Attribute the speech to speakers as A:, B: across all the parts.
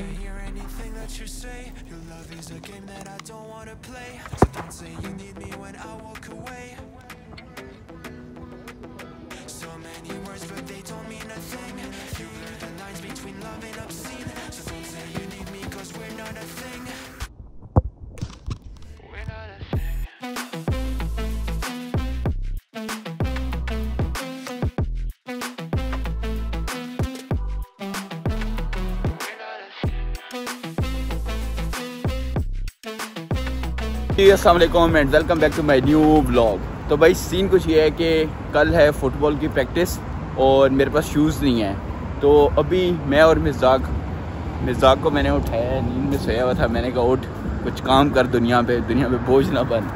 A: wanna hear anything that you say. Your love is a game that I don't wanna play. So don't say you need me when I walk away.
B: Aslam and welcome back to my new blog तो भाई scene कुछ ये है कि कल है football की practice और मेरे पास शूज़ नहीं है। तो अभी मैं और मिजाक मिजाक को मैंने उठाया नींद में सोया हुआ था। मैंने कहा उठ कुछ काम कर दुनिया पे दुनिया पे बोझ ना बन.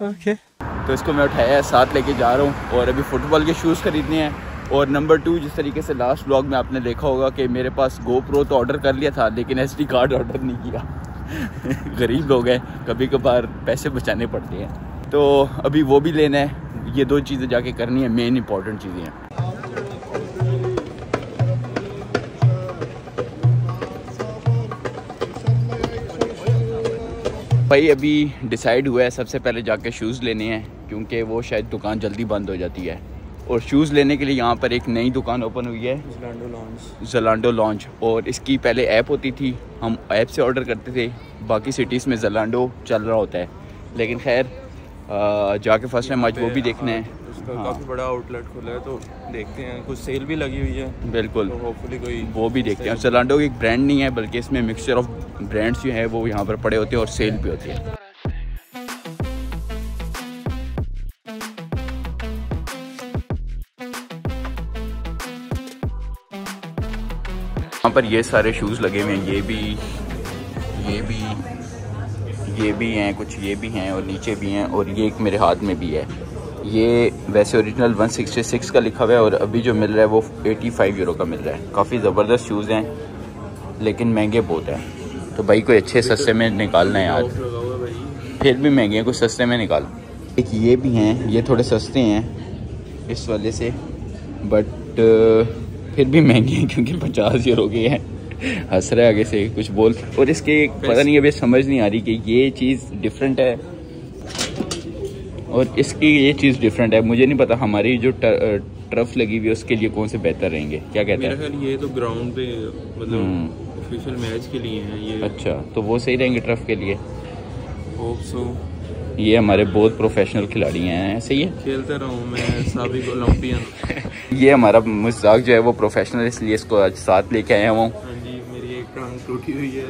C: ओके
B: तो इसको मैं उठाया साथ लेके जा रहा हूँ और अभी फुटबॉल के शूज़ खरीदने हैं। और नंबर टू जिस तरीके से लास्ट ब्लॉग में आपने देखा होगा कि मेरे पास गो प्रो तो ऑर्डर कर लिया था लेकिन SD कार्ड ऑर्डर नहीं किया। गरीब लोग हैं कभी कभार पैसे बचाने पड़ते हैं। तो अभी वो भी लेना है, ये दो चीज़ें जाके करनी है मेन इंपॉर्टेंट चीज़ें हैं। भाई, अभी डिसाइड हुआ है, सबसे पहले जाके शूज़ लेने हैं, क्योंकि वो शायद दुकान जल्दी बंद हो जाती है। और शूज़ लेने के लिए यहाँ पर एक नई दुकान ओपन हुई है। जलांडो लॉन्च और इसकी पहले ऐप होती थी। हम ऐप से ऑर्डर करते थे। बाकी सिटीज़ में जलांडो चल रहा होता है। लेकिन खैर जाके फ़र्स्ट टाइम आज वो भी देखना है।
C: उसका
B: हाँ।
C: काफ़ी बड़ा आउटलेट खुला है तो देखते हैं। कुछ सेल भी लगी हुई है।
B: बिल्कुल।
C: तो होपफुली कोई
B: वो भी देखते हैं। जलांडो एक ब्रांड नहीं है बल्कि इसमें मिक्सचर ऑफ़ ब्रांड्स जो है वो यहाँ पर पड़े होते हैं और सेल भी होती है। यहाँ पर ये सारे शूज़ लगे हुए हैं। ये भी ये भी ये भी हैं, कुछ ये भी हैं और नीचे भी हैं और ये एक मेरे हाथ में भी है। ये वैसे ओरिजिनल 166 का लिखा हुआ है और अभी जो मिल रहा है वो 85 यूरो का मिल रहा है। काफ़ी ज़बरदस्त शूज़ हैं, लेकिन महँगे बहुत हैं। तो भाई कोई अच्छे सस्ते में निकालना है यार। फिर भी महँगे हैं कुछ सस्ते में निकाल। एक ये भी हैं, ये थोड़े सस्ते हैं इस वाले से बट फिर भी महँगी है क्योंकि पचास यूरो के हैं। हंस रहा है आगे से कुछ बोल। और इसके पता नहीं अभी समझ नहीं आ रही कि ये चीज़ डिफरेंट है। और इसकी ये चीज़ डिफरेंट है। मुझे नहीं पता हमारी जो ट्रफ लगी हुई है उसके लिए कौन से बेहतर रहेंगे। क्या कहते हैं?
C: ये तो ग्राउंड पे
B: हम्म।
C: मतलब ऑफिशियल मैच के लिए हैं ये।
B: अच्छा तो वो सही रहेंगे ट्रफ के लिए?
C: होप सो
B: ये हमारे बहुत प्रोफेशनल खिलाड़ी हैं ऐसे ही? है
C: खेलता रहा हूँ मैं साबिक ओलंपियन।
B: ये हमारा मज़ाक जो है वो प्रोफेशनल इसलिए इसको आज साथ लेके आया हूँ।
C: हाँ मेरी एक टांग टूटी हुई है।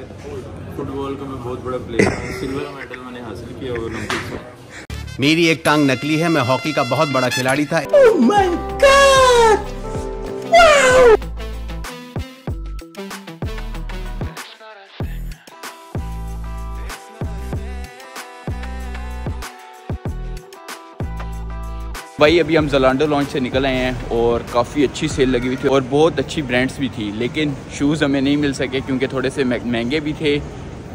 C: फुटबॉल का मैं बहुत बड़ा प्लेयर हूँ। सिल्वर मेडल मैंने हासिल किया
D: मेरी एक टांग नकली है मैं हॉकी का बहुत बड़ा खिलाड़ी था।
B: भाई, अभी हम जलांडो लॉन्च से निकल आए हैं और काफ़ी अच्छी सेल लगी हुई थी और बहुत अच्छी ब्रांड्स भी थी, लेकिन शूज़ हमें नहीं मिल सके क्योंकि थोड़े से महँगे भी थे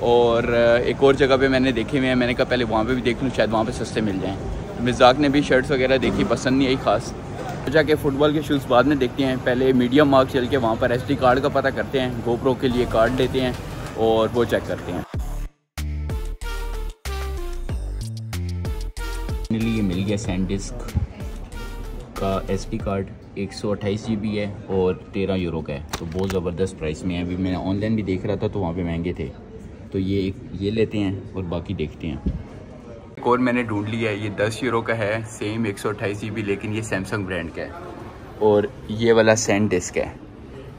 B: और एक और जगह पे मैंने देखे हुए हैं, मैंने कहा पहले वहाँ पे भी देख लूँ, शायद वहाँ पे सस्ते मिल जाएँ। मिजाक ने भी शर्ट्स वगैरह देखी, पसंद नहीं आई खास। जाके फुटबॉल के शूज़ बाद में देखते हैं, पहले मीडियम मार्क चल के वहाँ पर एस कार्ड का पता करते हैं गोप्रो के लिए कार्ड लेते हैं और वो चेक करते हैं। मिल गया सैंडिस्क का एस कार्ड एक सौ अट्ठाईस जी बी है और तेरह यूरो का है। तो बहुत ज़बरदस्त प्राइस में है। अभी मैं ऑनलाइन भी देख रहा था तो वहाँ पे महँगे थे। तो ये एक ये लेते हैं और बाकी देखते हैं। एक और मैंने ढूंढ लिया है ये दस यूरो का है सेम एक सौ अट्ठाईस जी बी लेकिन ये सैमसंग ब्रांड का है। और ये वाला सेंट सैंडिस्क है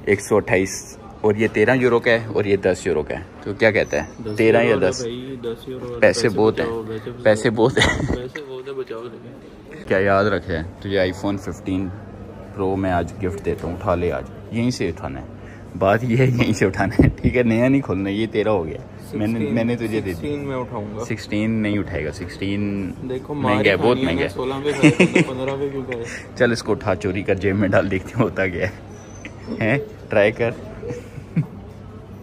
B: एक सौ अट्ठाईस और ये तेरह यूरो का है और ये दस यूरो का है। तो क्या कहता है? तेरह या दस? पैसे बहुत हैं।
C: पैसे
B: बहुत हैं। क्या याद रखे? है तुझे आईफोन 15 प्रो मैं आज गिफ्ट देता हूँ उठा ले आज। यहीं से उठाना है। बात ये है यहीं से उठाना है। ठीक है नया नहीं खोलना ये तेरा हो गया। मैंने
C: 16
B: मैंने तुझे दे दी।
C: 16 में उठाऊँगा।
B: 16 नहीं उठाएगा। 16
C: देखो
B: महँगा है बहुत महँगा है।
C: सोलह पे तो पंद्रह पे क्यों
B: चल इसको उठा चोरी कर जेब में डाल देखते होता गया है। ट्राई कर।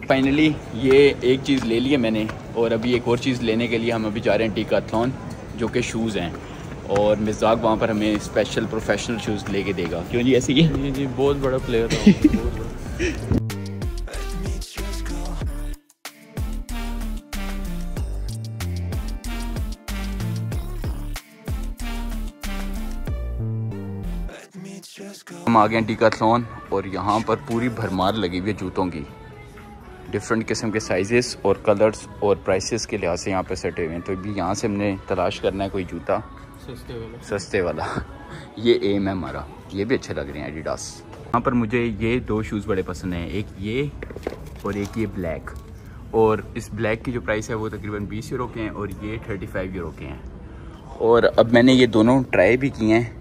B: फाइनली ये एक चीज़ ले ली है मैंने और अभी एक और चीज़ लेने के लिए हम अभी जा रहे हैं टीका जो कि शूज़ हैं। और मिजाक वहाँ पर हमें स्पेशल प्रोफेशनल शूज़ लेके देगा। क्यों जी ऐसे ही
C: जी जी बहुत बड़ा प्लेयर है
B: हम आ गए टीका और यहाँ पर पूरी भरमार लगी हुई है जूतों की। डिफरेंट किस्म के साइजेस और कलर्स और प्राइसेस के लिहाज से यहाँ पे सेट हुए हैं। तो अभी यहाँ से हमने तलाश करना है कोई जूता।
C: सस्ते वाला।
B: सस्ते वाला। ये एम है हमारा। ये भी अच्छे लग रहे हैं एडिडास यहाँ पर मुझे ये दो शूज़ बड़े पसंद हैं। एक ये और एक ये ब्लैक और इस ब्लैक की जो प्राइस है वो तकरीबन 20 यूरो के हैं और ये 35 यूरो के हैं। और अब मैंने ये दोनों ट्राई भी किए हैं।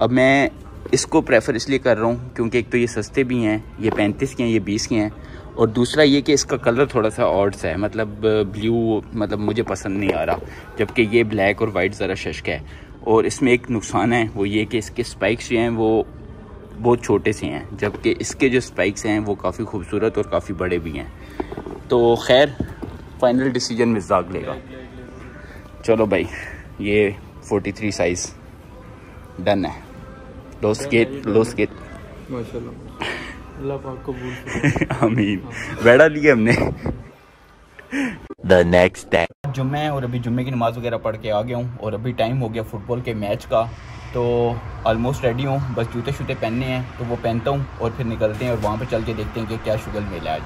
B: अब मैं इसको प्रेफर इसलिए कर रहा हूँ क्योंकि एक तो ये सस्ते भी हैं, ये पैंतीस के हैं, ये बीस के हैं, और दूसरा ये कि इसका कलर थोड़ा सा ऑड्स है मतलब ब्लू मतलब मुझे पसंद नहीं आ रहा, जबकि ये ब्लैक और वाइट ज़रा शश्क है, और इसमें एक नुकसान है, वो ये कि इसके स्पाइक्स जो हैं, वो बहुत छोटे से हैं, जबकि इसके जो स्पाइक्स हैं, वो काफ़ी खूबसूरत और काफ़ी बड़े भी हैं। तो खैर फाइनल डिसीज़न मिजाक लेगा। चलो भाई, ये 43 साइज़ डन है। लो स्केट लो स्केट
C: माशाल्लाह। अल्लाह पाक को
B: आमीन। बैठा लिया हमने। द नेक्स्ट डे जुम्मे है और अभी जुम्मे की नमाज़ वगैरह पढ़ के आ गया हूँ और अभी टाइम हो गया फुटबॉल के मैच का। तो ऑलमोस्ट रेडी हूँ। बस जूते शूते पहनने हैं तो वो पहनता हूँ और फिर निकलते हैं और वहाँ पे चल के देखते हैं कि क्या शुगल मेला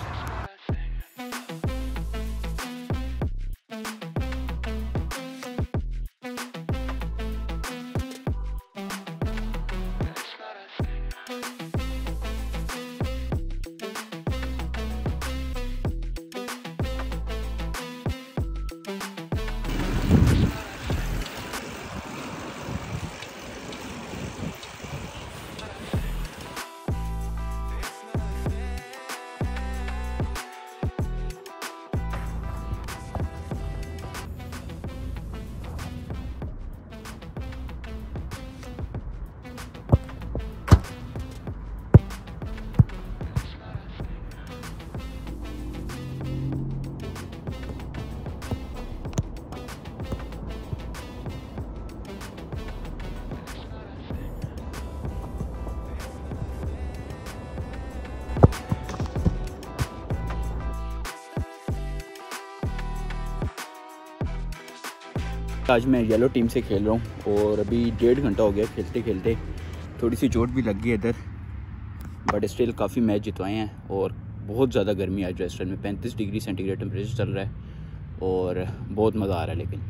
B: है आज आज मैं येलो टीम से खेल रहा हूँ और अभी डेढ़ घंटा हो गया खेलते खेलते। थोड़ी सी चोट भी लग गई इधर बट स्टिल काफ़ी मैच जितवाए हैं और बहुत ज़्यादा गर्मी आज रेस्टोरेंट में। पैंतीस डिग्री सेंटीग्रेड टेम्परेचर चल रहा है और बहुत मज़ा आ रहा है लेकिन।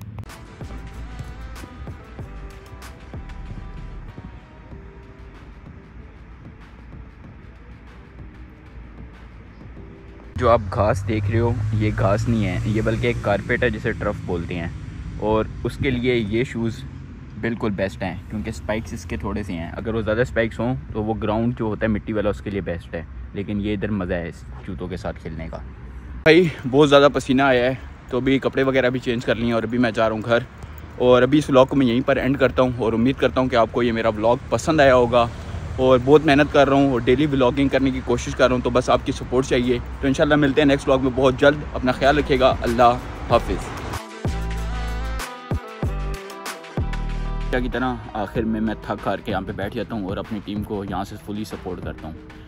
B: जो आप घास देख रहे हो, ये घास नहीं है, ये बल्कि एक कारपेट है जिसे ट्रफ बोलते हैं। और उसके लिए ये शूज़ बिल्कुल बेस्ट हैं, क्योंकि स्पाइक्स इसके थोड़े से हैं। अगर वो ज़्यादा स्पाइक्स हों तो वो ग्राउंड जो होता है, मिट्टी वाला, उसके लिए बेस्ट है। लेकिन ये इधर मज़ा है इस जूतों के साथ खेलने का। भाई, बहुत ज़्यादा पसीना आया है तो अभी कपड़े वगैरह भी चेंज कर लिए और अभी मैं जा रहा हूँ घर। और अभी इस व्लॉग को मैं यहीं पर एंड करता हूँ और उम्मीद करता हूँ कि आपको ये मेरा व्लॉग पसंद आया होगा। और बहुत मेहनत कर रहा हूँ और डेली व्लॉगिंग करने की कोशिश कर रहा हूँ तो बस आपकी सपोर्ट चाहिए। तो इंशाल्लाह मिलते हैं नेक्स्ट व्लॉग में। बहुत जल्द अपना ख्याल रखिएगा। अल्लाह हाफिज़। की तरह आखिर में मैं थक हार के यहाँ पे बैठ जाता हूँ और अपनी टीम को यहाँ से फुली सपोर्ट करता हूँ।